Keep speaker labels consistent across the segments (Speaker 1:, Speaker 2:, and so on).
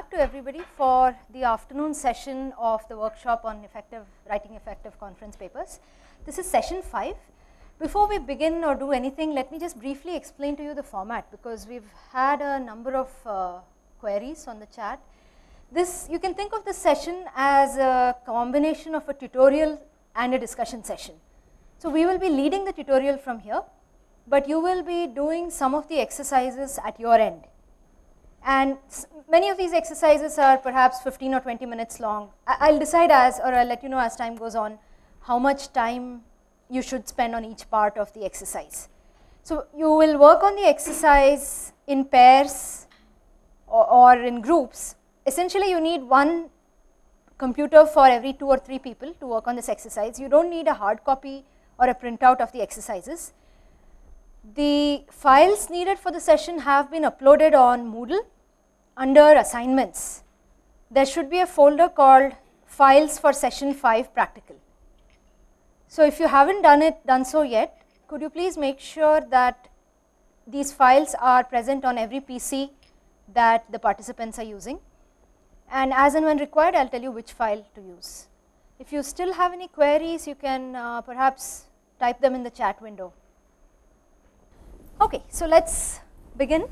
Speaker 1: back to everybody for the afternoon session of the workshop on effective writing effective conference papers. This is session 5. Before we begin or do anything, let me just briefly explain to you the format because we've had a number of uh, queries on the chat. This, you can think of this session as a combination of a tutorial and a discussion session. So we will be leading the tutorial from here, but you will be doing some of the exercises at your end. And many of these exercises are perhaps 15 or 20 minutes long. I'll decide as, or I'll let you know as time goes on, how much time you should spend on each part of the exercise. So you will work on the exercise in pairs or, or in groups. Essentially you need one computer for every two or three people to work on this exercise. You don't need a hard copy or a printout of the exercises. The files needed for the session have been uploaded on Moodle under assignments. There should be a folder called files for session 5 practical. So if you haven't done it done so yet, could you please make sure that these files are present on every PC that the participants are using and as and when required I will tell you which file to use. If you still have any queries you can uh, perhaps type them in the chat window. Okay, so let us begin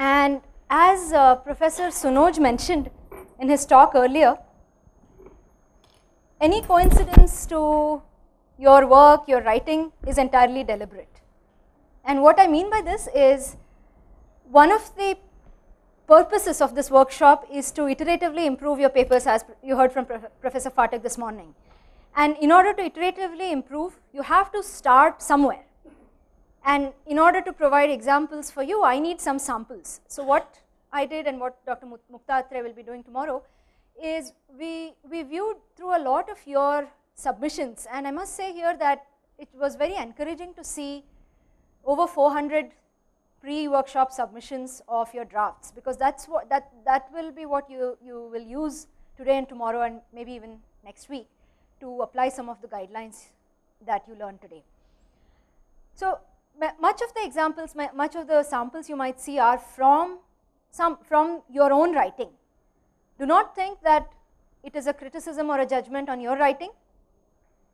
Speaker 1: and as uh, Professor Sunoj mentioned in his talk earlier, any coincidence to your work, your writing is entirely deliberate. And what I mean by this is one of the purposes of this workshop is to iteratively improve your papers as you heard from Prof Professor Phatak this morning. And in order to iteratively improve, you have to start somewhere. And in order to provide examples for you, I need some samples. So what I did and what Dr. Mukta Atre will be doing tomorrow is we, we viewed through a lot of your submissions and I must say here that it was very encouraging to see over 400 pre-workshop submissions of your drafts because that's what that that will be what you you will use today and tomorrow and maybe even next week to apply some of the guidelines that you learned today. So much of the examples, much of the samples you might see are from some from your own writing. Do not think that it is a criticism or a judgment on your writing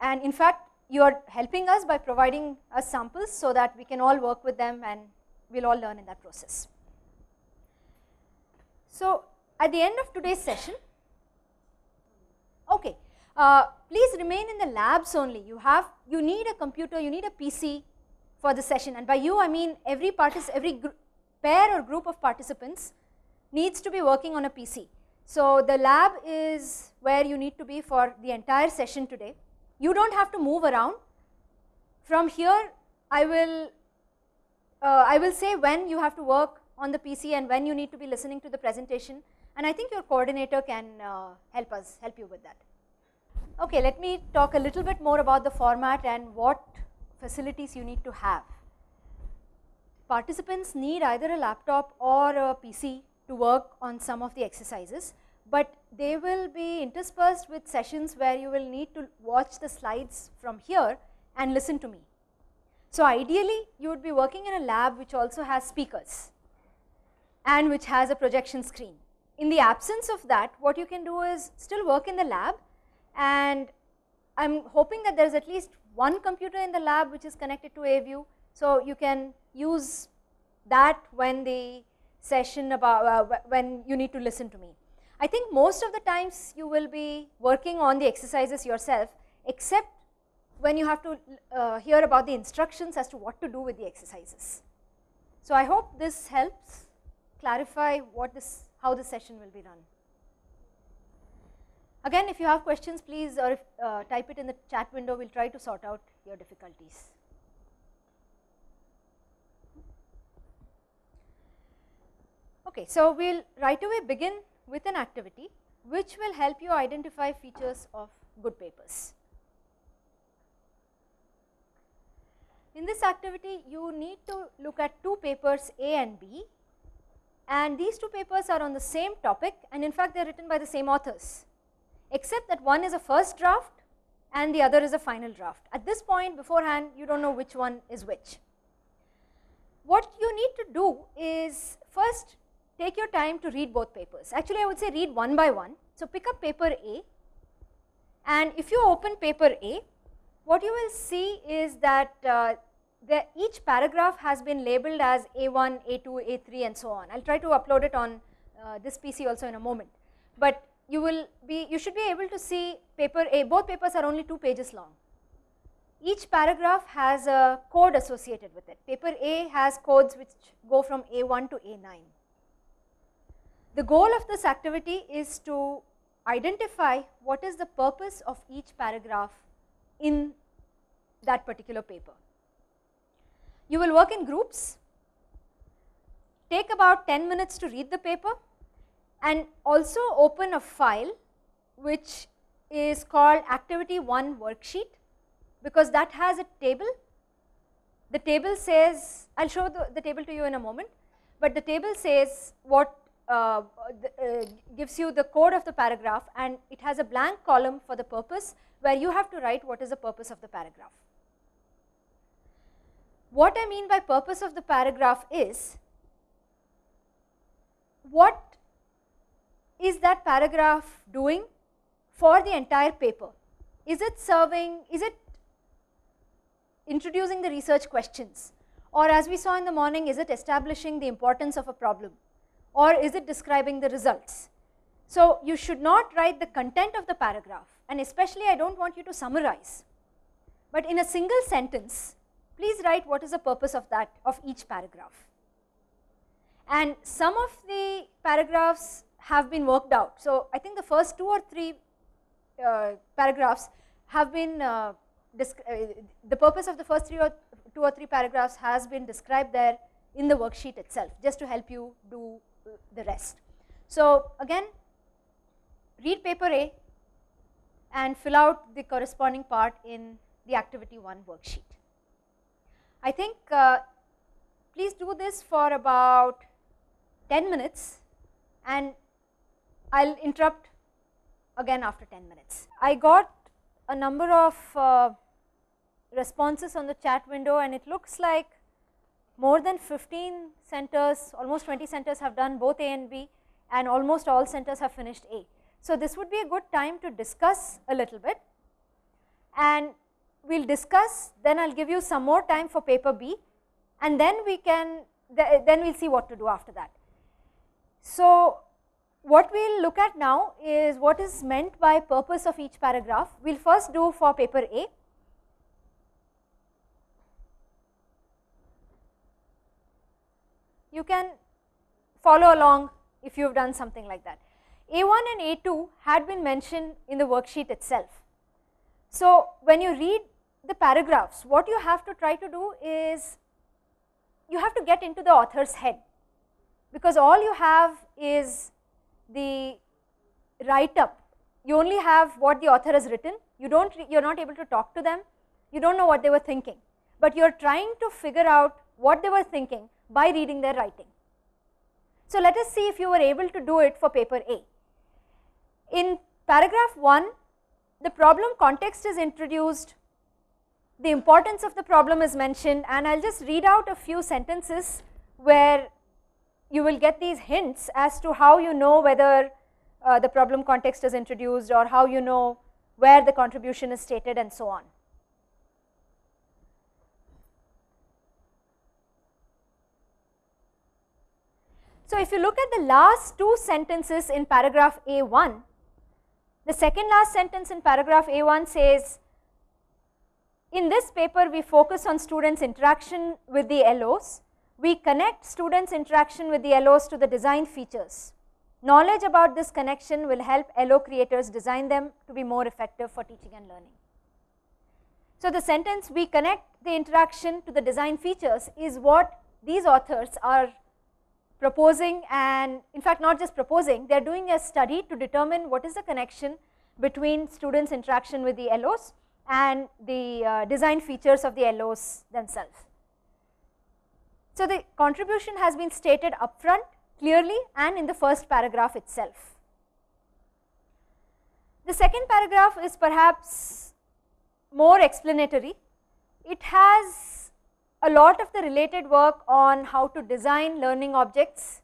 Speaker 1: and in fact you are helping us by providing us samples so that we can all work with them and we will all learn in that process. So at the end of today's session, okay, uh, please remain in the labs only. You have, you need a computer, you need a PC for the session and by you I mean every every pair or group of participants needs to be working on a PC. So the lab is where you need to be for the entire session today. You don't have to move around. From here I will uh, I will say when you have to work on the PC and when you need to be listening to the presentation and I think your coordinator can uh, help us help you with that. Okay, let me talk a little bit more about the format and what facilities you need to have. Participants need either a laptop or a PC to work on some of the exercises, but they will be interspersed with sessions where you will need to watch the slides from here and listen to me. So ideally you would be working in a lab which also has speakers and which has a projection screen. In the absence of that what you can do is still work in the lab and I am hoping that there is at least one computer in the lab which is connected to AView. So you can use that when the session about uh, when you need to listen to me. I think most of the times you will be working on the exercises yourself except when you have to uh, hear about the instructions as to what to do with the exercises. So I hope this helps clarify what this how the session will be run. Again, if you have questions, please or if, uh, type it in the chat window. We'll try to sort out your difficulties. Okay, so we'll right away begin with an activity which will help you identify features of good papers. In this activity, you need to look at two papers A and B and these two papers are on the same topic and in fact they are written by the same authors except that one is a first draft and the other is a final draft. At this point beforehand you do not know which one is which. What you need to do is first take your time to read both papers. Actually, I would say read one by one. So, pick up paper A and if you open paper A, what you will see is that uh, the, each paragraph has been labeled as A1, A2, A3 and so on. I will try to upload it on uh, this PC also in a moment. But you will be, you should be able to see paper A, both papers are only 2 pages long. Each paragraph has a code associated with it. Paper A has codes which go from A1 to A9. The goal of this activity is to identify what is the purpose of each paragraph in that particular paper. You will work in groups, take about 10 minutes to read the paper and also open a file which is called activity 1 worksheet because that has a table. The table says, I will show the, the table to you in a moment, but the table says what uh, uh, gives you the code of the paragraph and it has a blank column for the purpose where you have to write what is the purpose of the paragraph. What I mean by purpose of the paragraph is what is that paragraph doing for the entire paper? Is it serving, is it introducing the research questions or as we saw in the morning is it establishing the importance of a problem? or is it describing the results? So, you should not write the content of the paragraph and especially I do not want you to summarize, but in a single sentence please write what is the purpose of that of each paragraph. And some of the paragraphs have been worked out. So, I think the first two or three uh, paragraphs have been uh, uh, the purpose of the first three or two or three paragraphs has been described there in the worksheet itself just to help you do the rest. So, again read paper A and fill out the corresponding part in the activity 1 worksheet. I think uh, please do this for about 10 minutes and I will interrupt again after 10 minutes. I got a number of uh, responses on the chat window and it looks like more than 15 centers, almost 20 centers have done both A and B and almost all centers have finished A. So, this would be a good time to discuss a little bit and we will discuss then I will give you some more time for paper B and then we can then we will see what to do after that. So, what we will look at now is what is meant by purpose of each paragraph. We will first do for paper A you can follow along if you have done something like that. A1 and A2 had been mentioned in the worksheet itself. So, when you read the paragraphs, what you have to try to do is you have to get into the author's head because all you have is the write up. You only have what the author has written, you don't, you are not able to talk to them, you do not know what they were thinking, but you are trying to figure out what they were thinking by reading their writing. So, let us see if you were able to do it for paper A. In paragraph 1, the problem context is introduced, the importance of the problem is mentioned and I will just read out a few sentences where you will get these hints as to how you know whether uh, the problem context is introduced or how you know where the contribution is stated and so on. So, if you look at the last two sentences in paragraph A1, the second last sentence in paragraph A1 says, in this paper we focus on students interaction with the LOs. We connect students interaction with the LOs to the design features. Knowledge about this connection will help LO creators design them to be more effective for teaching and learning. So, the sentence we connect the interaction to the design features is what these authors are proposing and in fact not just proposing, they are doing a study to determine what is the connection between students interaction with the LOs and the uh, design features of the LOs themselves. So, the contribution has been stated upfront clearly and in the first paragraph itself. The second paragraph is perhaps more explanatory. It has a lot of the related work on how to design learning objects,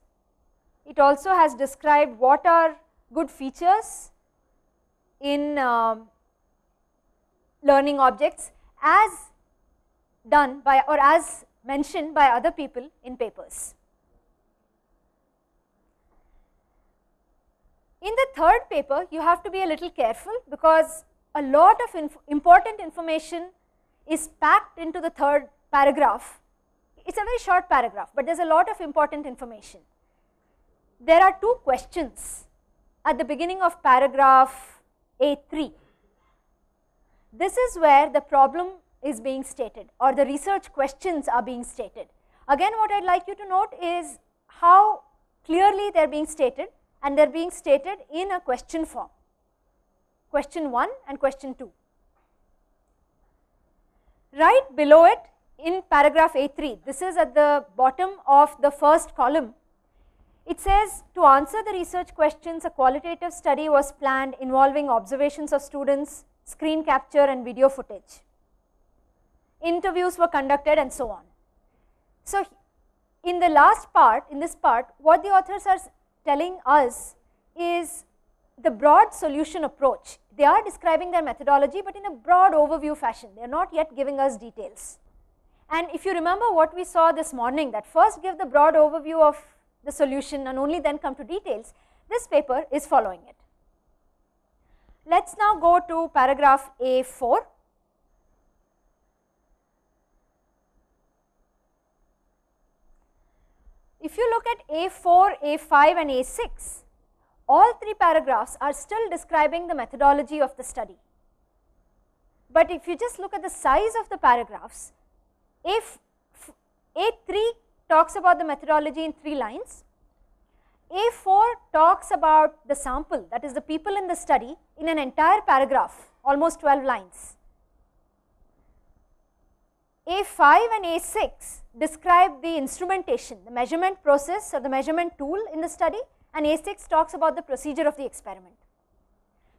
Speaker 1: it also has described what are good features in um, learning objects as done by or as mentioned by other people in papers. In the third paper, you have to be a little careful because a lot of inf important information is packed into the third paragraph. It is a very short paragraph, but there is a lot of important information. There are two questions at the beginning of paragraph A3. This is where the problem is being stated or the research questions are being stated. Again what I would like you to note is how clearly they are being stated and they are being stated in a question form, question 1 and question 2. Right below it in paragraph A3, this is at the bottom of the first column, it says to answer the research questions a qualitative study was planned involving observations of students, screen capture and video footage. Interviews were conducted and so on. So, in the last part, in this part, what the authors are telling us is the broad solution approach. They are describing their methodology, but in a broad overview fashion. They are not yet giving us details. And if you remember what we saw this morning, that first give the broad overview of the solution and only then come to details, this paper is following it. Let us now go to paragraph A4. If you look at A4, A5 and A6, all three paragraphs are still describing the methodology of the study. But if you just look at the size of the paragraphs, if A3 talks about the methodology in three lines, A4 talks about the sample that is the people in the study in an entire paragraph almost 12 lines. A5 and A6 describe the instrumentation, the measurement process or the measurement tool in the study and A6 talks about the procedure of the experiment.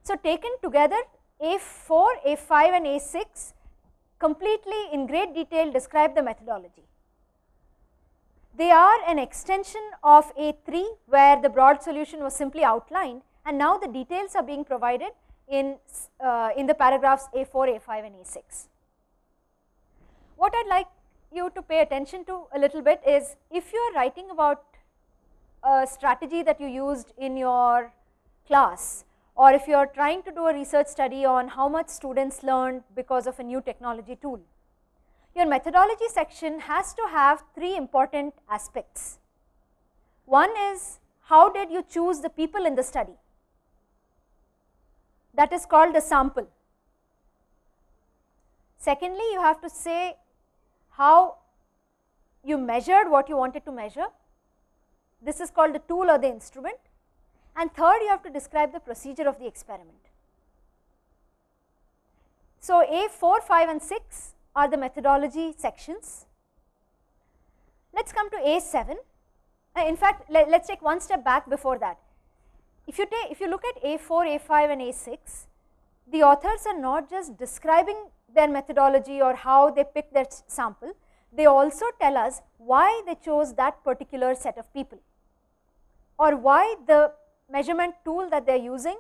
Speaker 1: So, taken together A4, A5 and A6 completely in great detail describe the methodology. They are an extension of A3 where the broad solution was simply outlined and now the details are being provided in, uh, in the paragraphs A4, A5 and A6. What I would like you to pay attention to a little bit is if you are writing about a strategy that you used in your class or if you are trying to do a research study on how much students learned because of a new technology tool. Your methodology section has to have three important aspects. One is how did you choose the people in the study? That is called the sample. Secondly, you have to say how you measured what you wanted to measure. This is called the tool or the instrument. And third, you have to describe the procedure of the experiment. So, A4, 5 and 6 are the methodology sections. Let us come to A7. Uh, in fact, let us take one step back before that. If you take, if you look at A4, A5 and A6, the authors are not just describing their methodology or how they pick their sample, they also tell us why they chose that particular set of people or why the measurement tool that they are using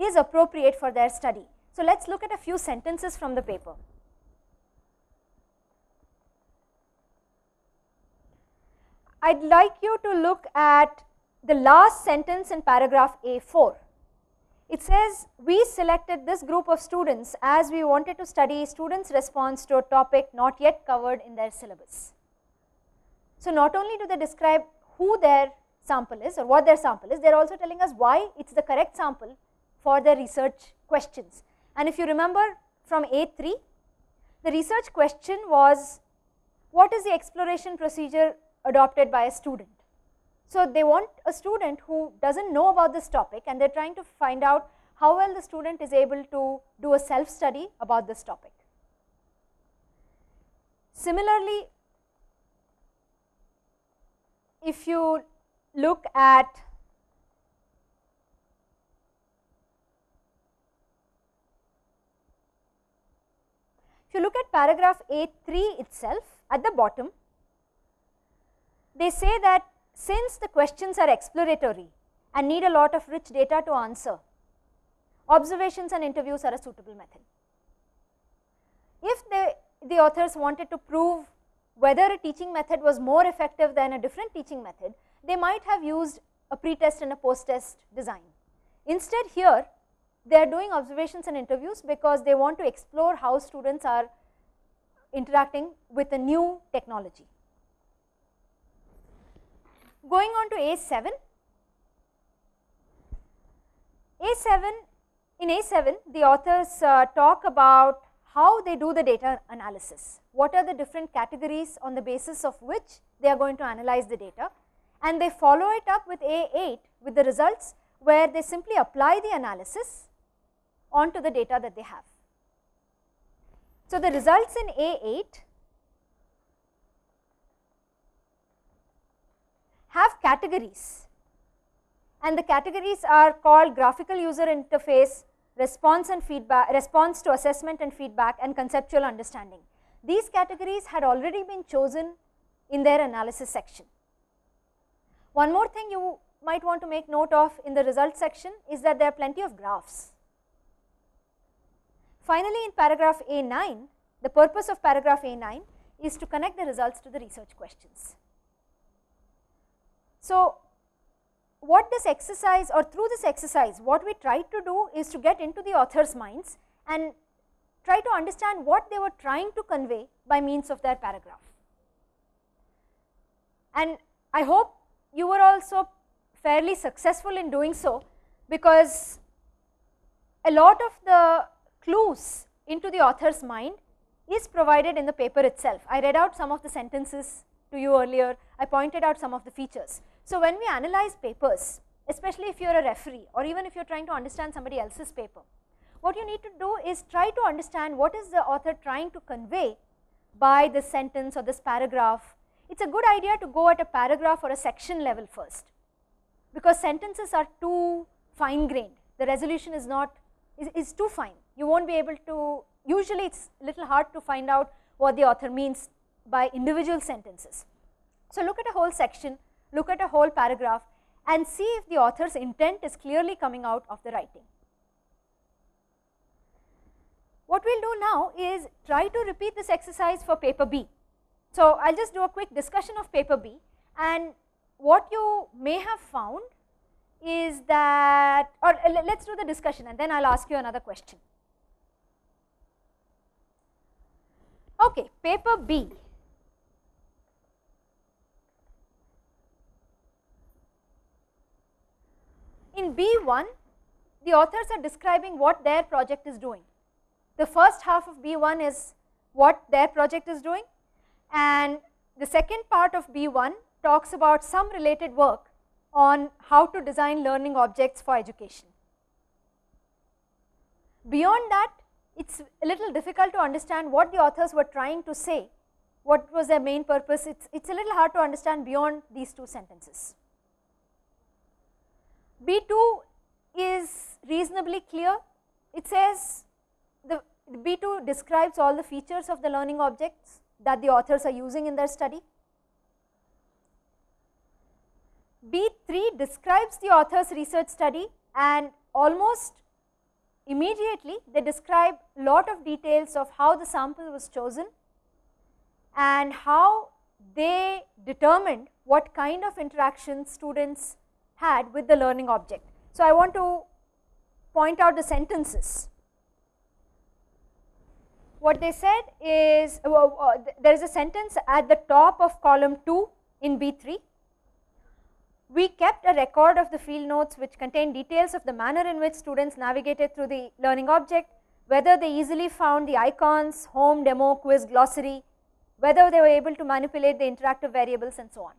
Speaker 1: is appropriate for their study. So, let us look at a few sentences from the paper. I would like you to look at the last sentence in paragraph A4. It says, we selected this group of students as we wanted to study students' response to a topic not yet covered in their syllabus. So, not only do they describe who their sample is or what their sample is, they are also telling us why it is the correct sample for their research questions. And if you remember from A3, the research question was what is the exploration procedure adopted by a student. So, they want a student who does not know about this topic and they are trying to find out how well the student is able to do a self study about this topic. Similarly, if you look at if you look at paragraph A3 itself at the bottom, they say that since the questions are exploratory and need a lot of rich data to answer, observations and interviews are a suitable method. If the, the authors wanted to prove whether a teaching method was more effective than a different teaching method, they might have used a pre-test and a post-test design. Instead here, they are doing observations and interviews because they want to explore how students are interacting with a new technology. Going on to A7, A7, in A7 the authors uh, talk about how they do the data analysis, what are the different categories on the basis of which they are going to analyze the data? And they follow it up with A8 with the results where they simply apply the analysis onto the data that they have. So, the results in A8 have categories and the categories are called graphical user interface, response and feedback, response to assessment and feedback and conceptual understanding. These categories had already been chosen in their analysis section. One more thing you might want to make note of in the results section is that there are plenty of graphs. Finally, in paragraph A9, the purpose of paragraph A9 is to connect the results to the research questions. So, what this exercise or through this exercise, what we tried to do is to get into the author's minds and try to understand what they were trying to convey by means of their paragraph. And I hope you were also fairly successful in doing so because a lot of the clues into the author's mind is provided in the paper itself. I read out some of the sentences to you earlier, I pointed out some of the features. So, when we analyze papers, especially if you are a referee or even if you are trying to understand somebody else's paper, what you need to do is try to understand what is the author trying to convey by this sentence or this paragraph. It is a good idea to go at a paragraph or a section level first because sentences are too fine grained. The resolution is not is, is too fine. You won't be able to usually it's a little hard to find out what the author means by individual sentences. So, look at a whole section, look at a whole paragraph and see if the author's intent is clearly coming out of the writing. What we will do now is try to repeat this exercise for paper B. So, I will just do a quick discussion of paper B and what you may have found is that or let us do the discussion and then I will ask you another question. Okay, paper B. In B1, the authors are describing what their project is doing. The first half of B1 is what their project is doing and the second part of B1 talks about some related work on how to design learning objects for education. Beyond that, it is a little difficult to understand what the authors were trying to say, what was their main purpose, it is a little hard to understand beyond these two sentences. B2 is reasonably clear, it says the B2 describes all the features of the learning objects that the authors are using in their study. B3 describes the author's research study and almost immediately they describe a lot of details of how the sample was chosen and how they determined what kind of interaction students had with the learning object. So, I want to point out the sentences. What they said is uh, uh, there is a sentence at the top of column 2 in B3 we kept a record of the field notes which contain details of the manner in which students navigated through the learning object, whether they easily found the icons, home, demo, quiz, glossary, whether they were able to manipulate the interactive variables and so on.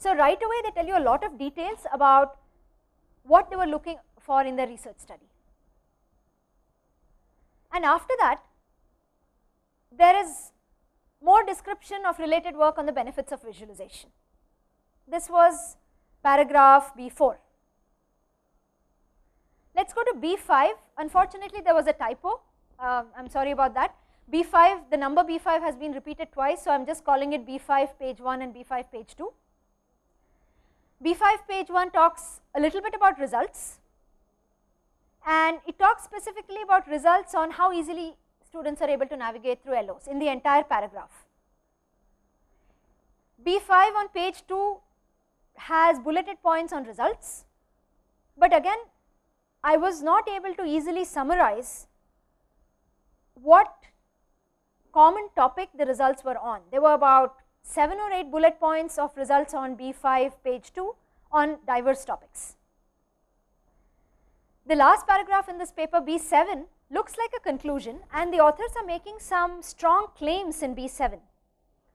Speaker 1: So, right away they tell you a lot of details about what they were looking for in their research study. And after that, there is more description of related work on the benefits of visualization. This was paragraph B4. Let us go to B5. Unfortunately, there was a typo. Uh, I am sorry about that. B5, the number B5 has been repeated twice, so I am just calling it B5 page 1 and B5 page 2. B5 page 1 talks a little bit about results and it talks specifically about results on how easily students are able to navigate through LOs in the entire paragraph. B5 on page 2 has bulleted points on results, but again I was not able to easily summarize what common topic the results were on. There were about 7 or 8 bullet points of results on B5 page 2 on diverse topics. The last paragraph in this paper B7 looks like a conclusion and the authors are making some strong claims in B7.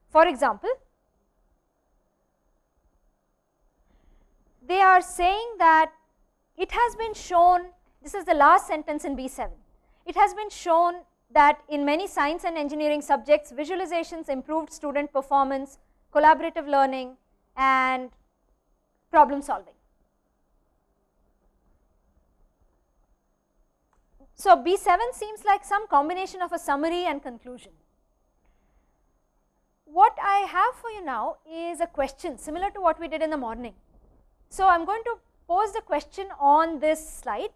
Speaker 1: For example, they are saying that it has been shown, this is the last sentence in B7, it has been shown that in many science and engineering subjects, visualizations improved student performance, collaborative learning and problem solving. So, B7 seems like some combination of a summary and conclusion. What I have for you now is a question similar to what we did in the morning. So, I am going to pose the question on this slide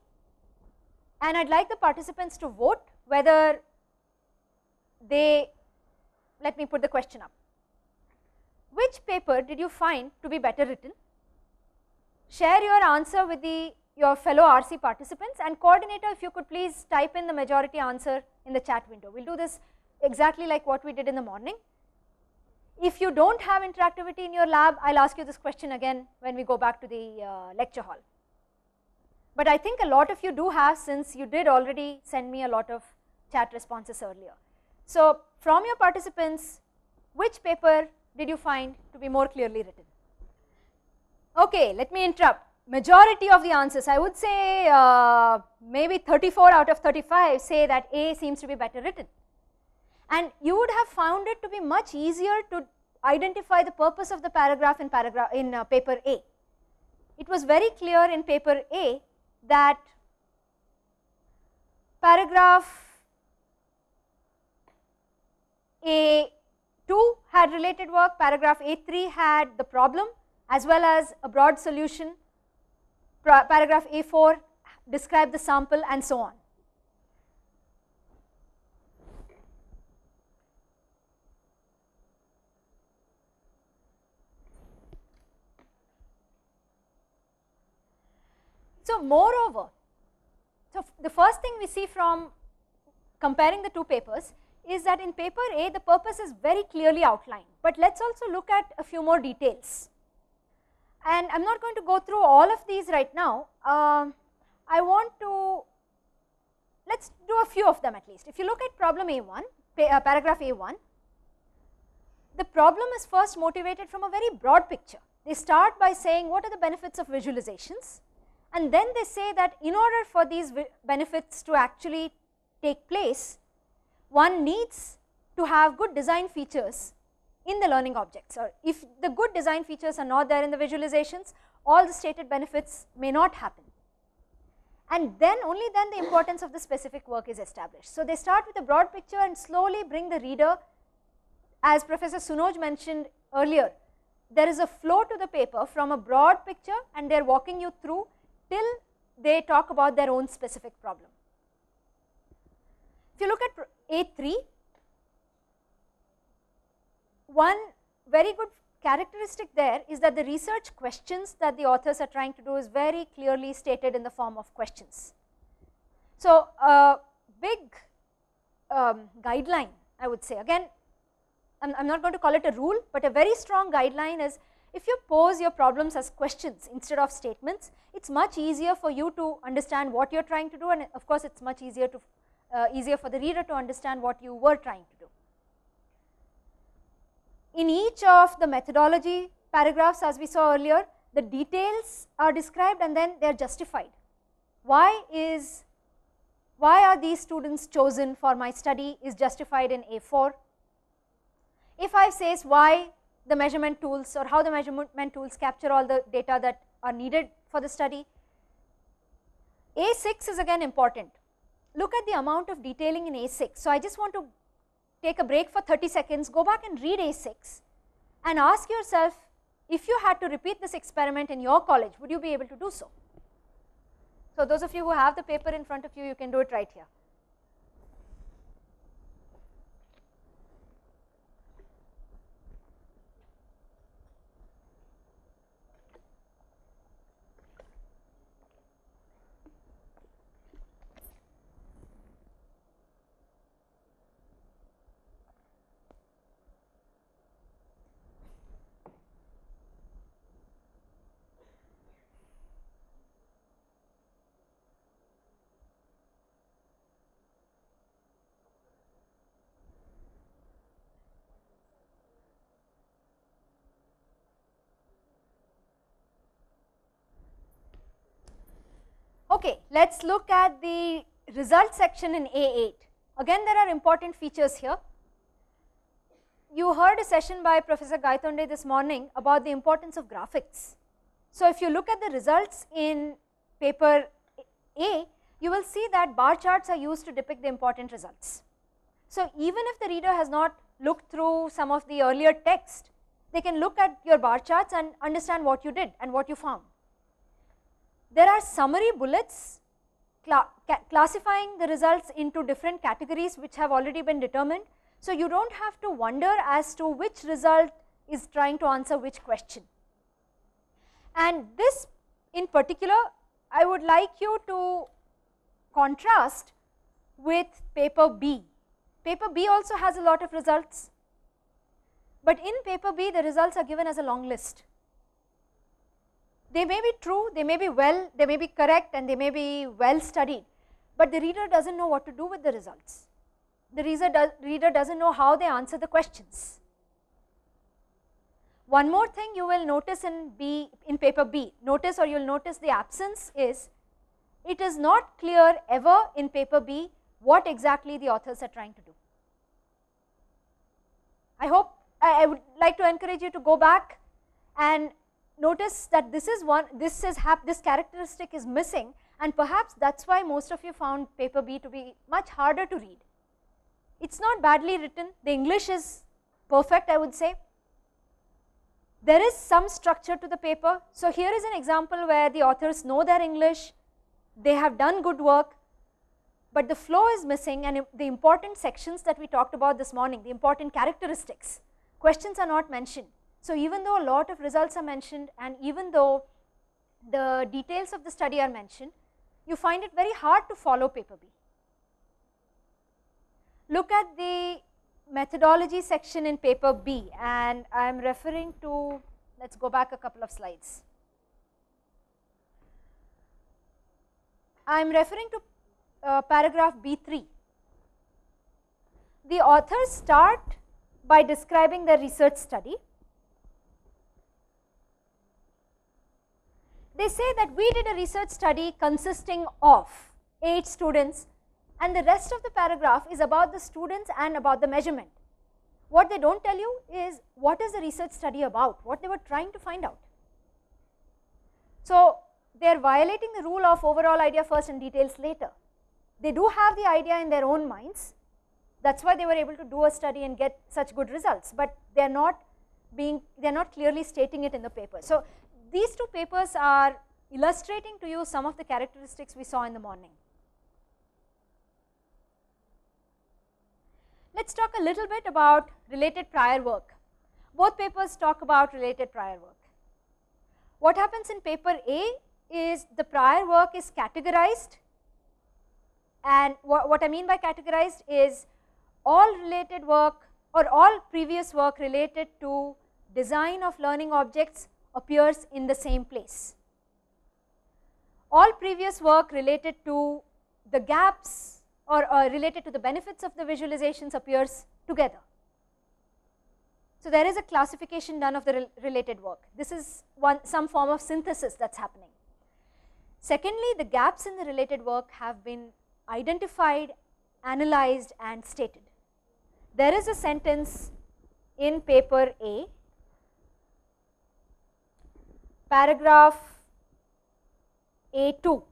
Speaker 1: and I would like the participants to vote whether they, let me put the question up. Which paper did you find to be better written? Share your answer with the your fellow RC participants and coordinator if you could please type in the majority answer in the chat window. We will do this exactly like what we did in the morning. If you do not have interactivity in your lab, I will ask you this question again when we go back to the uh, lecture hall. But I think a lot of you do have since you did already send me a lot of chat responses earlier. So, from your participants, which paper did you find to be more clearly written? Okay, let me interrupt majority of the answers, I would say uh, maybe 34 out of 35 say that A seems to be better written. And you would have found it to be much easier to identify the purpose of the paragraph in paragraph in uh, paper A. It was very clear in paper A that paragraph A2 had related work, paragraph A3 had the problem as well as a broad solution paragraph A4 described the sample and so on. So, moreover, so the first thing we see from comparing the two papers is that in paper A the purpose is very clearly outlined, but let us also look at a few more details and I am not going to go through all of these right now. Um, I want to, let us do a few of them at least. If you look at problem A1, uh, paragraph A1, the problem is first motivated from a very broad picture. They start by saying what are the benefits of visualizations and then they say that in order for these benefits to actually take place, one needs to have good design features in the learning objects or if the good design features are not there in the visualizations, all the stated benefits may not happen. And then only then the importance of the specific work is established. So, they start with a broad picture and slowly bring the reader as Professor Sunoj mentioned earlier, there is a flow to the paper from a broad picture and they are walking you through till they talk about their own specific problem. If you look at A3, one very good characteristic there is that the research questions that the authors are trying to do is very clearly stated in the form of questions. So, a big um, guideline I would say again I am not going to call it a rule, but a very strong guideline is if you pose your problems as questions instead of statements, it is much easier for you to understand what you are trying to do and of course, it is much easier to uh, easier for the reader to understand what you were trying to do in each of the methodology paragraphs as we saw earlier, the details are described and then they are justified. Why is, why are these students chosen for my study is justified in A4. A5 says why the measurement tools or how the measurement tools capture all the data that are needed for the study. A6 is again important. Look at the amount of detailing in A6. So, I just want to take a break for 30 seconds, go back and read A6 and ask yourself if you had to repeat this experiment in your college, would you be able to do so? So, those of you who have the paper in front of you, you can do it right here. Okay, let us look at the result section in A8. Again there are important features here. You heard a session by Professor Gaitonde this morning about the importance of graphics. So, if you look at the results in paper A, you will see that bar charts are used to depict the important results. So, even if the reader has not looked through some of the earlier text, they can look at your bar charts and understand what you did and what you found. There are summary bullets classifying the results into different categories which have already been determined. So, you do not have to wonder as to which result is trying to answer which question. And this in particular I would like you to contrast with paper B. Paper B also has a lot of results, but in paper B the results are given as a long list. They may be true, they may be well, they may be correct and they may be well studied, but the reader does not know what to do with the results. The reader, does, not know how they answer the questions. One more thing you will notice in B in paper B, notice or you will notice the absence is it is not clear ever in paper B what exactly the authors are trying to do. I hope I, I would like to encourage you to go back and notice that this is one, this is hap this characteristic is missing and perhaps that is why most of you found paper B to be much harder to read. It is not badly written, the English is perfect I would say. There is some structure to the paper. So, here is an example where the authors know their English, they have done good work, but the flow is missing and the important sections that we talked about this morning, the important characteristics, questions are not mentioned. So, even though a lot of results are mentioned and even though the details of the study are mentioned, you find it very hard to follow paper B. Look at the methodology section in paper B and I am referring to, let us go back a couple of slides. I am referring to uh, paragraph B3. The authors start by describing their research study They say that we did a research study consisting of 8 students and the rest of the paragraph is about the students and about the measurement. What they do not tell you is what is the research study about, what they were trying to find out. So, they are violating the rule of overall idea first and details later. They do have the idea in their own minds, that is why they were able to do a study and get such good results, but they are not being, they are not clearly stating it in the paper. So, these two papers are illustrating to you some of the characteristics we saw in the morning. Let us talk a little bit about related prior work. Both papers talk about related prior work. What happens in paper A is the prior work is categorized and what, what I mean by categorized is all related work or all previous work related to design of learning objects appears in the same place. All previous work related to the gaps or, or related to the benefits of the visualizations appears together. So, there is a classification done of the re related work. This is one some form of synthesis that is happening. Secondly, the gaps in the related work have been identified, analyzed and stated. There is a sentence in paper A paragraph A2.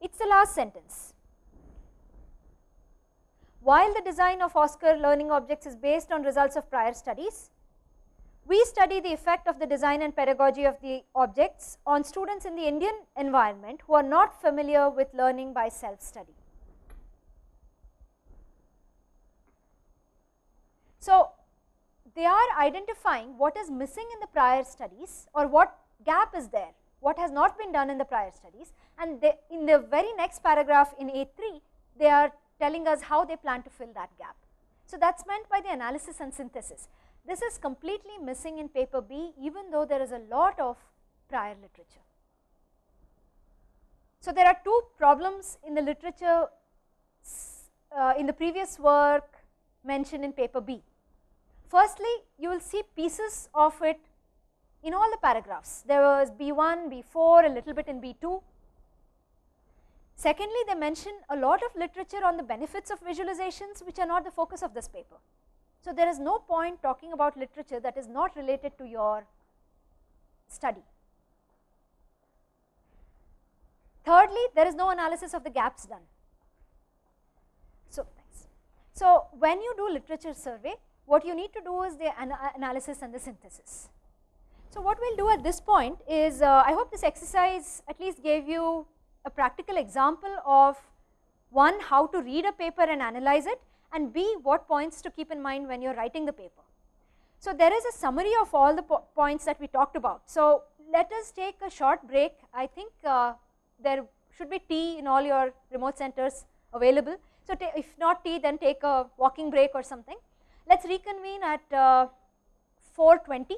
Speaker 1: It is the last sentence. while the design of OSCAR learning objects is based on results of prior studies, we study the effect of the design and pedagogy of the objects on students in the Indian environment who are not familiar with learning by self-study. So, they are identifying what is missing in the prior studies or what gap is there, what has not been done in the prior studies and they, in the very next paragraph in A3, they are telling us how they plan to fill that gap. So, that is meant by the analysis and synthesis. This is completely missing in paper B even though there is a lot of prior literature. So, there are two problems in the literature uh, in the previous work mentioned in paper B. Firstly, you will see pieces of it in all the paragraphs. There was B1, B4, a little bit in B2. Secondly, they mention a lot of literature on the benefits of visualizations which are not the focus of this paper. So, there is no point talking about literature that is not related to your study. Thirdly, there is no analysis of the gaps done. So, thanks. So, when you do literature survey, what you need to do is the ana analysis and the synthesis. So, what we will do at this point is, uh, I hope this exercise at least gave you a practical example of one, how to read a paper and analyze it and B, what points to keep in mind when you are writing the paper. So, there is a summary of all the po points that we talked about. So, let us take a short break. I think uh, there should be tea in all your remote centers available. So, if not tea then take a walking break or something. Let us reconvene at uh, 4.20,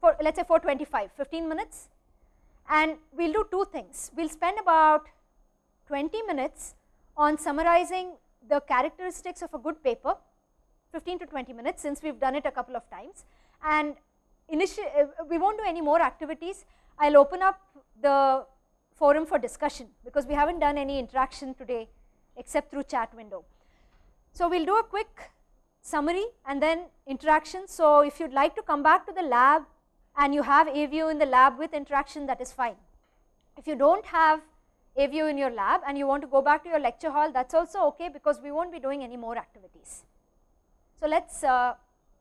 Speaker 1: for, let us say 4.25, 15 minutes and we will do two things. We will spend about 20 minutes on summarizing the characteristics of a good paper 15 to 20 minutes since we have done it a couple of times and uh, we will not do any more activities. I will open up the forum for discussion because we have not done any interaction today except through chat window. So, we will do a quick summary and then interaction. So, if you would like to come back to the lab and you have AView in the lab with interaction that is fine. If you do not have AView in your lab and you want to go back to your lecture hall that is also okay because we not be doing any more activities. So, let us uh,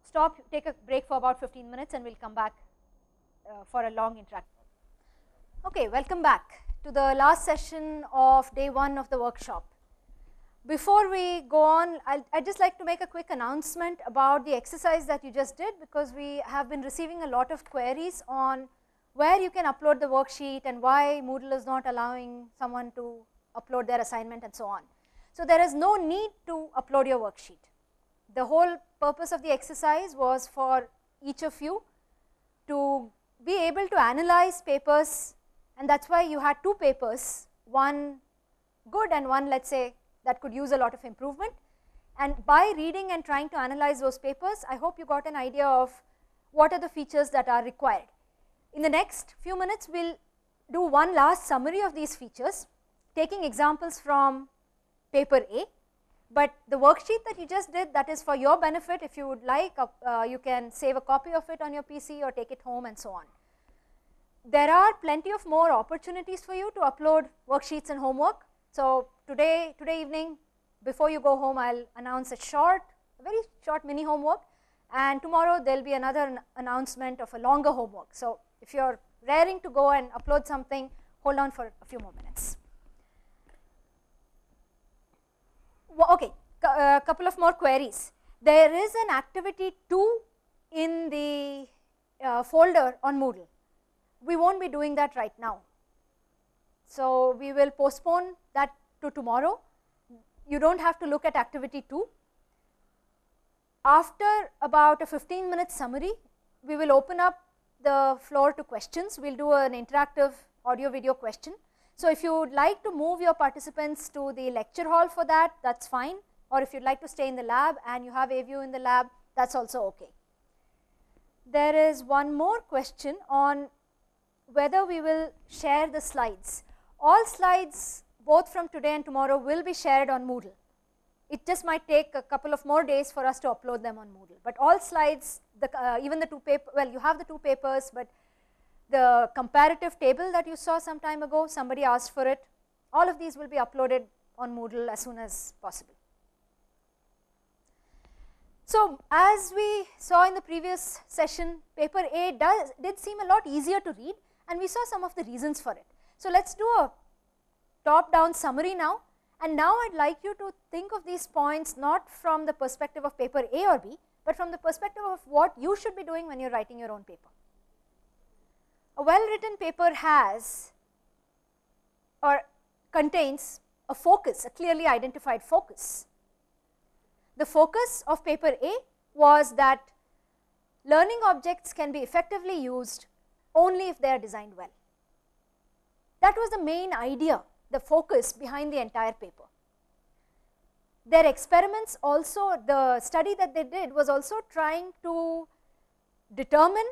Speaker 1: stop take a break for about 15 minutes and we will come back uh, for a long interaction. Okay, welcome back to the last session of day 1 of the workshop. Before we go on, i would just like to make a quick announcement about the exercise that you just did because we have been receiving a lot of queries on where you can upload the worksheet and why Moodle is not allowing someone to upload their assignment and so on. So, there is no need to upload your worksheet. The whole purpose of the exercise was for each of you to be able to analyze papers and that is why you had two papers, one good and one let us say that could use a lot of improvement. And by reading and trying to analyze those papers, I hope you got an idea of what are the features that are required. In the next few minutes, we will do one last summary of these features, taking examples from paper A, but the worksheet that you just did that is for your benefit if you would like uh, uh, you can save a copy of it on your PC or take it home and so on. There are plenty of more opportunities for you to upload worksheets and homework. So, today, today evening before you go home I will announce a short, a very short mini homework and tomorrow there will be another announcement of a longer homework. So, if you are raring to go and upload something, hold on for a few more minutes. Well, okay, a uh, couple of more queries. There is an activity 2 in the uh, folder on Moodle. We not be doing that right now. So, we will postpone that to tomorrow. You do not have to look at activity 2. After about a 15 minute summary, we will open up the floor to questions. We will do an interactive audio video question. So, if you would like to move your participants to the lecture hall for that, that is fine or if you would like to stay in the lab and you have AView in the lab, that is also okay. There is one more question on whether we will share the slides. All slides both from today and tomorrow will be shared on Moodle. It just might take a couple of more days for us to upload them on Moodle, but all slides the, uh, even the two paper, well you have the two papers, but the comparative table that you saw some time ago, somebody asked for it, all of these will be uploaded on Moodle as soon as possible. So, as we saw in the previous session, paper A does, did seem a lot easier to read and we saw some of the reasons for it. So, let us do a top down summary now and now I would like you to think of these points not from the perspective of paper A or B, but from the perspective of what you should be doing when you are writing your own paper. A well written paper has or contains a focus, a clearly identified focus the focus of paper A was that learning objects can be effectively used only if they are designed well. That was the main idea, the focus behind the entire paper. Their experiments also, the study that they did was also trying to determine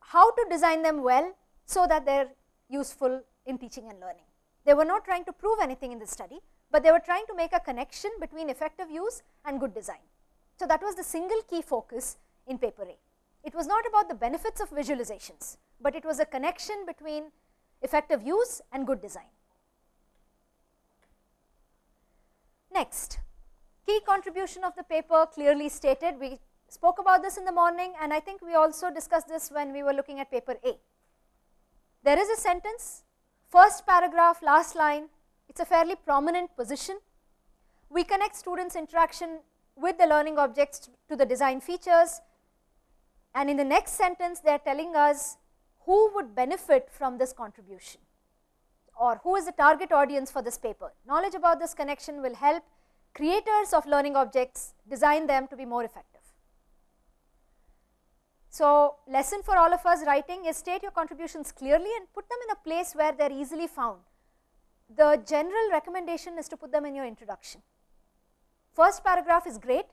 Speaker 1: how to design them well so that they are useful in teaching and learning. They were not trying to prove anything in the study, but they were trying to make a connection between effective use and good design. So, that was the single key focus in paper A. It was not about the benefits of visualizations, but it was a connection between effective use and good design. Next, key contribution of the paper clearly stated. We spoke about this in the morning and I think we also discussed this when we were looking at paper A. There is a sentence, first paragraph, last line, it is a fairly prominent position. We connect students interaction with the learning objects to the design features and in the next sentence they are telling us who would benefit from this contribution or who is the target audience for this paper. Knowledge about this connection will help creators of learning objects design them to be more effective. So, lesson for all of us writing is state your contributions clearly and put them in a place where they are easily found the general recommendation is to put them in your introduction. First paragraph is great.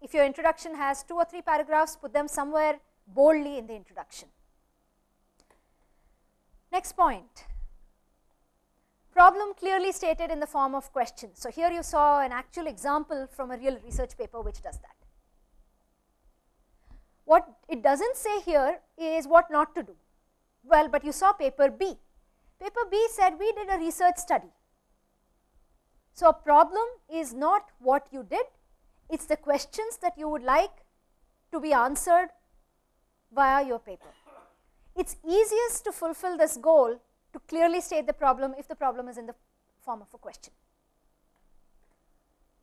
Speaker 1: If your introduction has two or three paragraphs, put them somewhere boldly in the introduction. Next point, problem clearly stated in the form of questions. So, here you saw an actual example from a real research paper which does that. What it does not say here is what not to do. Well, but you saw paper B. Paper B said we did a research study. So, a problem is not what you did, it is the questions that you would like to be answered via your paper. It is easiest to fulfill this goal to clearly state the problem if the problem is in the form of a question.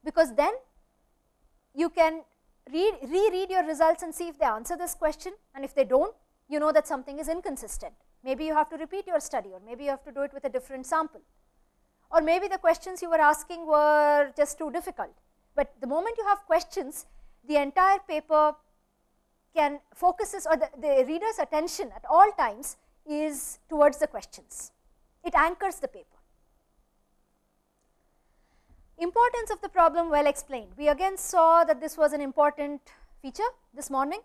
Speaker 1: Because then you can read, reread your results and see if they answer this question and if they do not, you know that something is inconsistent. Maybe you have to repeat your study or maybe you have to do it with a different sample. Or maybe the questions you were asking were just too difficult. But the moment you have questions, the entire paper can focuses or the, the reader's attention at all times is towards the questions. It anchors the paper. Importance of the problem well explained. We again saw that this was an important feature this morning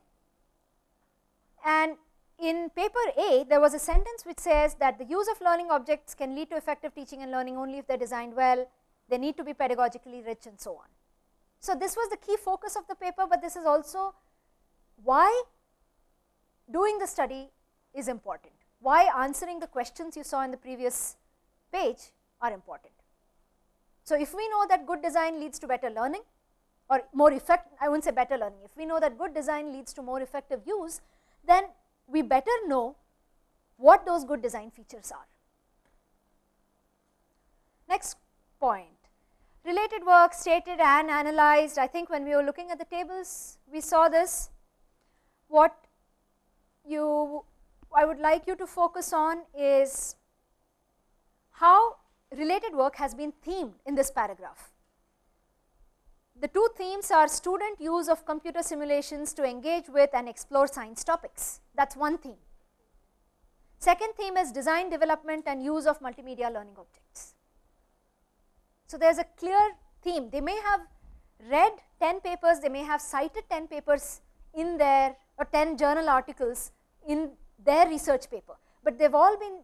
Speaker 1: and in paper A, there was a sentence which says that the use of learning objects can lead to effective teaching and learning only if they are designed well, they need to be pedagogically rich and so on. So, this was the key focus of the paper, but this is also why doing the study is important, why answering the questions you saw in the previous page are important. So, if we know that good design leads to better learning or more effect, I will not say better learning, if we know that good design leads to more effective use, then we better know what those good design features are. Next point, related work stated and analyzed. I think when we were looking at the tables, we saw this. What you, I would like you to focus on is how related work has been themed in this paragraph. The two themes are student use of computer simulations to engage with and explore science topics. That is one theme. Second theme is design development and use of multimedia learning objects. So, there is a clear theme. They may have read 10 papers, they may have cited 10 papers in their or 10 journal articles in their research paper, but they have all been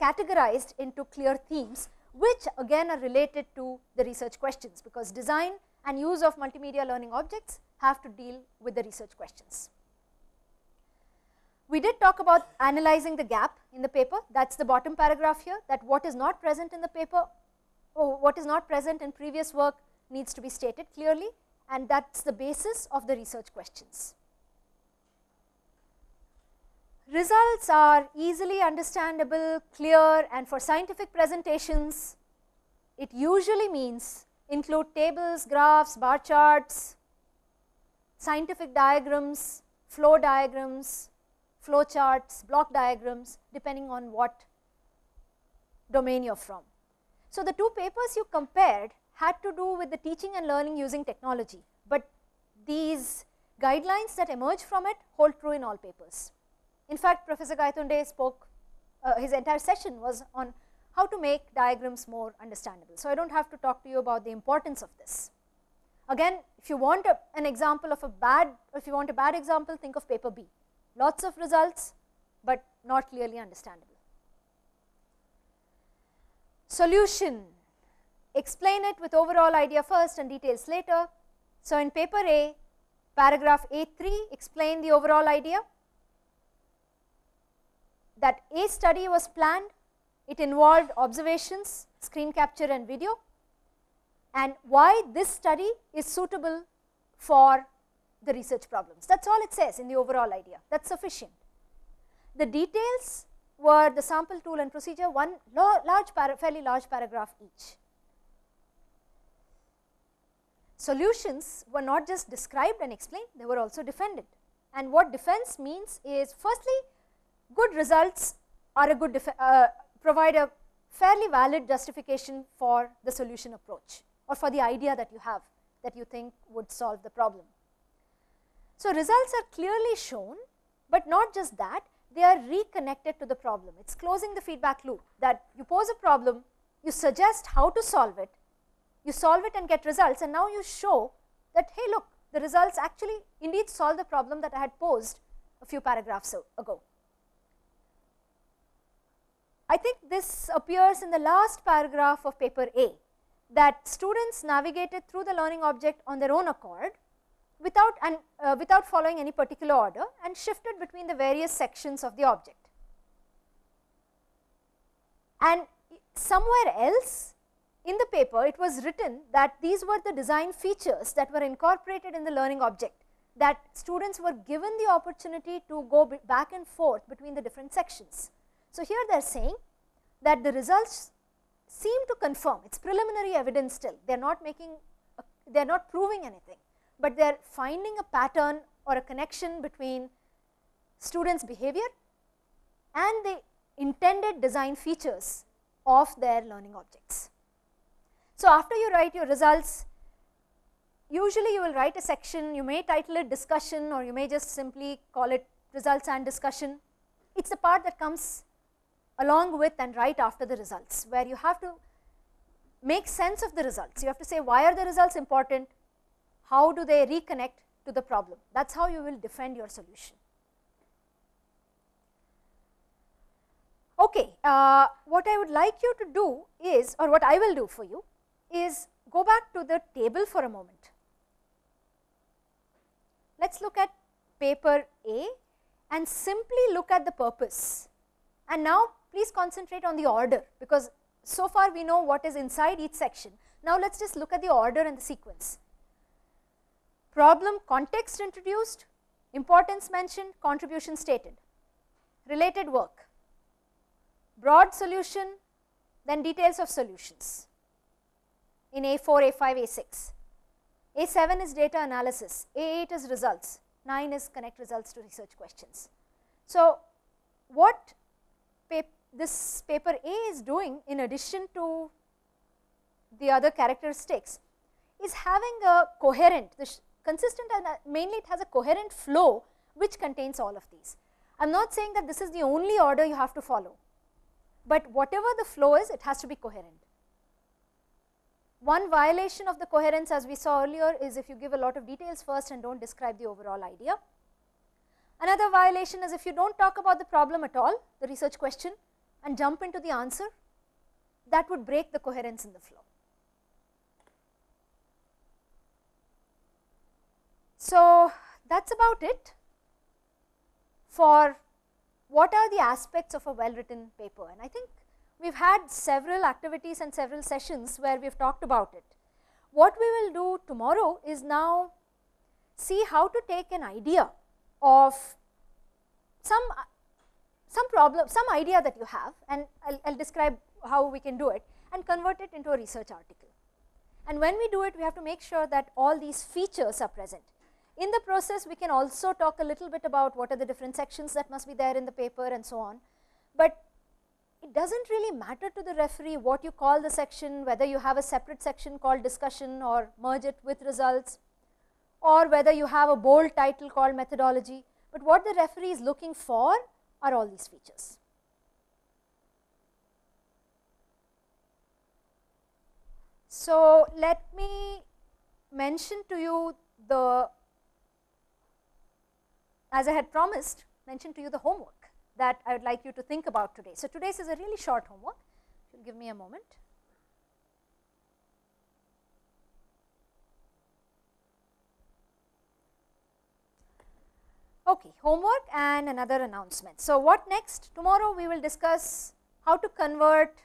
Speaker 1: categorized into clear themes which again are related to the research questions because design and use of multimedia learning objects have to deal with the research questions. We did talk about analyzing the gap in the paper, that is the bottom paragraph here, that what is not present in the paper or what is not present in previous work needs to be stated clearly and that is the basis of the research questions. Results are easily understandable, clear and for scientific presentations it usually means include tables, graphs, bar charts, scientific diagrams, flow diagrams, flow charts, block diagrams depending on what domain you are from. So, the two papers you compared had to do with the teaching and learning using technology, but these guidelines that emerge from it hold true in all papers. In fact, Professor Gaitonde spoke, uh, his entire session was on how to make diagrams more understandable. So, I do not have to talk to you about the importance of this. Again, if you want a, an example of a bad, if you want a bad example, think of paper B. Lots of results, but not clearly understandable. Solution, explain it with overall idea first and details later. So, in paper A, paragraph A3, explain the overall idea that a study was planned, it involved observations, screen capture and video and why this study is suitable for the research problems. That is all it says in the overall idea, that is sufficient. The details were the sample tool and procedure, one large fairly large paragraph each. Solutions were not just described and explained, they were also defended. And what defense means is firstly, good results are a good uh, provide a fairly valid justification for the solution approach or for the idea that you have that you think would solve the problem. So, results are clearly shown, but not just that they are reconnected to the problem. It is closing the feedback loop that you pose a problem, you suggest how to solve it, you solve it and get results and now you show that hey look the results actually indeed solve the problem that I had posed a few paragraphs ago. I think this appears in the last paragraph of paper A that students navigated through the learning object on their own accord without and uh, without following any particular order and shifted between the various sections of the object. And somewhere else in the paper it was written that these were the design features that were incorporated in the learning object that students were given the opportunity to go back and forth between the different sections. So, here they are saying that the results seem to confirm it is preliminary evidence still they are not making they are not proving anything but they are finding a pattern or a connection between students behavior and the intended design features of their learning objects. So, after you write your results usually you will write a section you may title it discussion or you may just simply call it results and discussion. It is the part that comes along with and right after the results where you have to make sense of the results. You have to say why are the results important, how do they reconnect to the problem. That is how you will defend your solution. Okay, uh, what I would like you to do is or what I will do for you is go back to the table for a moment. Let us look at paper A and simply look at the purpose and now please concentrate on the order because so far we know what is inside each section. Now let us just look at the order and the sequence problem context introduced, importance mentioned, contribution stated, related work, broad solution, then details of solutions in A4, A5, A6. A7 is data analysis, A8 is results, 9 is connect results to research questions. So, what pap this paper A is doing in addition to the other characteristics is having a coherent, consistent and uh, mainly it has a coherent flow which contains all of these. I am not saying that this is the only order you have to follow, but whatever the flow is it has to be coherent. One violation of the coherence as we saw earlier is if you give a lot of details first and do not describe the overall idea. Another violation is if you do not talk about the problem at all, the research question and jump into the answer, that would break the coherence in the flow. So, that is about it for what are the aspects of a well written paper and I think we have had several activities and several sessions where we have talked about it. what we will do tomorrow is now see how to take an idea of some some problem, some idea that you have and I'll, describe how we can do it and convert it into a research article. And when we do it, we have to make sure that all these features are present. In the process, we can also talk a little bit about what are the different sections that must be there in the paper and so on. But it doesn't really matter to the referee what you call the section, whether you have a separate section called discussion or merge it with results, or whether you have a bold title called methodology. But what the referee is looking for are all these features. So, let me mention to you the, as I had promised, mention to you the homework that I would like you to think about today. So, today's is a really short homework, give me a moment. Okay, homework and another announcement. So, what next? Tomorrow we will discuss how to convert,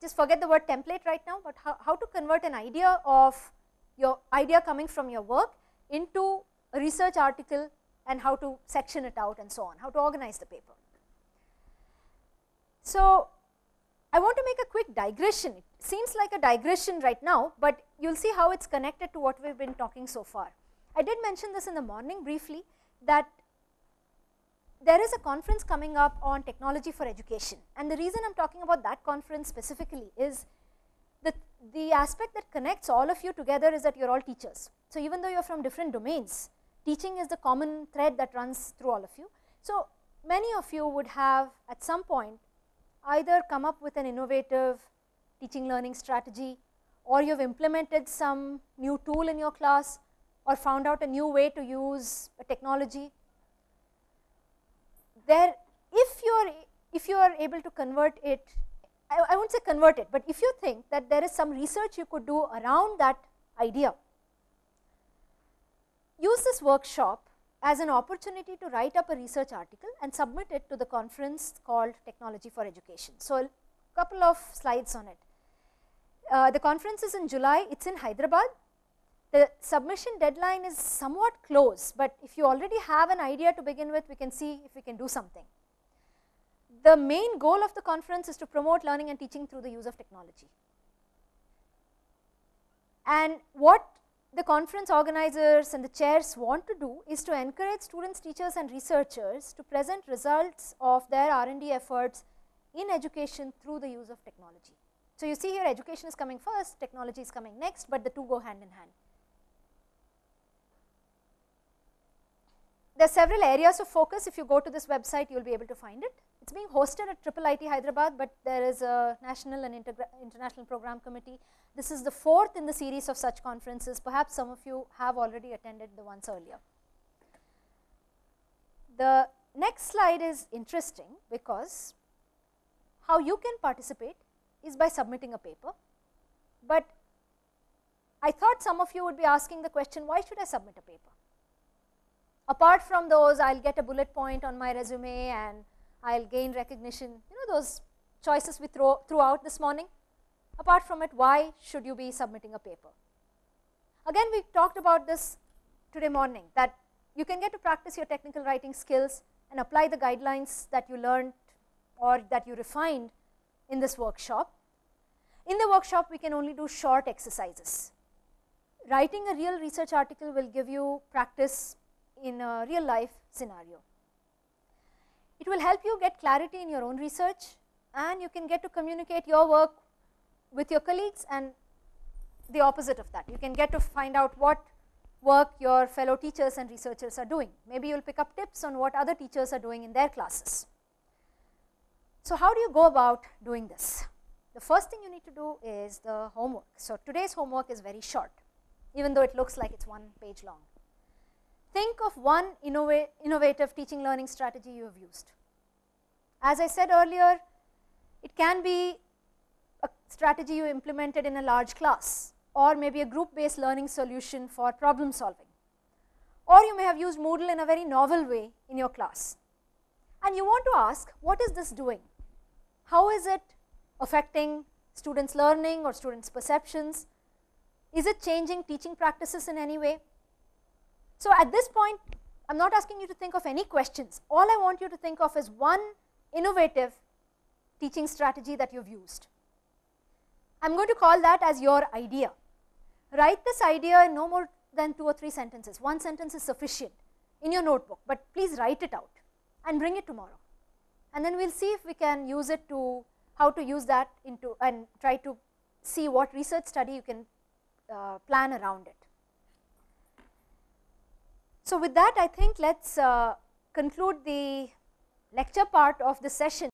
Speaker 1: just forget the word template right now, but how, how to convert an idea of your idea coming from your work into a research article and how to section it out and so on, how to organize the paper. So, I want to make a quick digression. It seems like a digression right now, but you will see how it is connected to what we have been talking so far. I did mention this in the morning briefly that there is a conference coming up on technology for education and the reason I am talking about that conference specifically is the, the aspect that connects all of you together is that you are all teachers. So, even though you are from different domains, teaching is the common thread that runs through all of you. So, many of you would have at some point either come up with an innovative teaching learning strategy or you have implemented some new tool in your class or found out a new way to use a technology there if you are if you are able to convert it I, I won't say convert it but if you think that there is some research you could do around that idea use this workshop as an opportunity to write up a research article and submit it to the conference called technology for education. So a couple of slides on it. Uh, the conference is in july. It's in hyderabad the submission deadline is somewhat close, but if you already have an idea to begin with, we can see if we can do something. The main goal of the conference is to promote learning and teaching through the use of technology. And what the conference organizers and the chairs want to do is to encourage students, teachers and researchers to present results of their R&D efforts in education through the use of technology. So, you see here education is coming first, technology is coming next, but the two go hand in hand. There are several areas of focus. If you go to this website, you will be able to find it. It is being hosted at Triple IT Hyderabad, but there is a national and international program committee. This is the fourth in the series of such conferences. Perhaps some of you have already attended the ones earlier. The next slide is interesting because how you can participate is by submitting a paper, but I thought some of you would be asking the question, why should I submit a paper? Apart from those, I will get a bullet point on my resume and I will gain recognition, you know those choices we throw throughout this morning. Apart from it, why should you be submitting a paper? Again, we talked about this today morning that you can get to practice your technical writing skills and apply the guidelines that you learned or that you refined in this workshop. In the workshop, we can only do short exercises. Writing a real research article will give you practice in a real life scenario. It will help you get clarity in your own research and you can get to communicate your work with your colleagues and the opposite of that. You can get to find out what work your fellow teachers and researchers are doing. Maybe you will pick up tips on what other teachers are doing in their classes. So, how do you go about doing this? The first thing you need to do is the homework. So, today's homework is very short even though it looks like it is one page long. Think of one innovative teaching learning strategy you have used. As I said earlier, it can be a strategy you implemented in a large class or maybe a group based learning solution for problem solving. Or you may have used Moodle in a very novel way in your class. And you want to ask, what is this doing? How is it affecting students' learning or students' perceptions? Is it changing teaching practices in any way? So at this point, I'm not asking you to think of any questions. All I want you to think of is one innovative teaching strategy that you've used. I'm going to call that as your idea. Write this idea in no more than two or three sentences. One sentence is sufficient in your notebook, but please write it out and bring it tomorrow. And then we'll see if we can use it to how to use that into and try to see what research study you can uh, plan around it. So with that I think let's uh, conclude the lecture part of the session